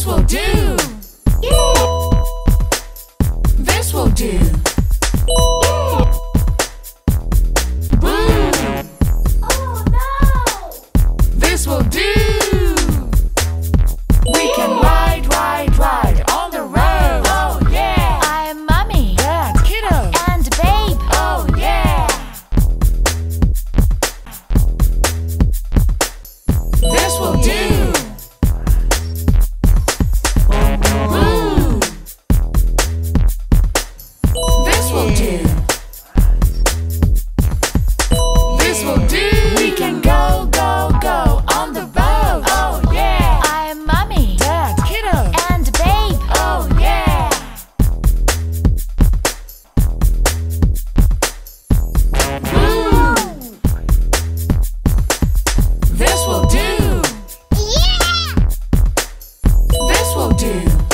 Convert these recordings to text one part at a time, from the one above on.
This will do. This will do. Do.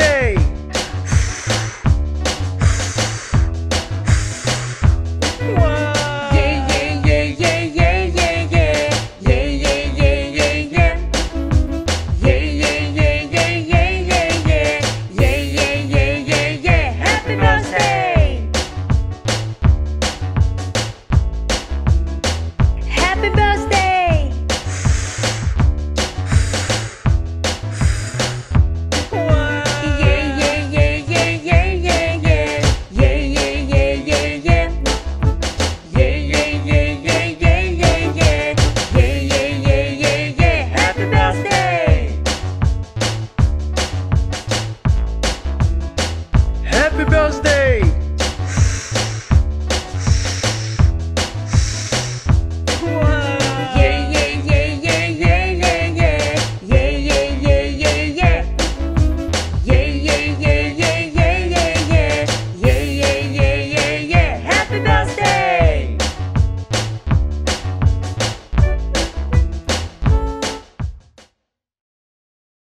Monday. Happy birthday!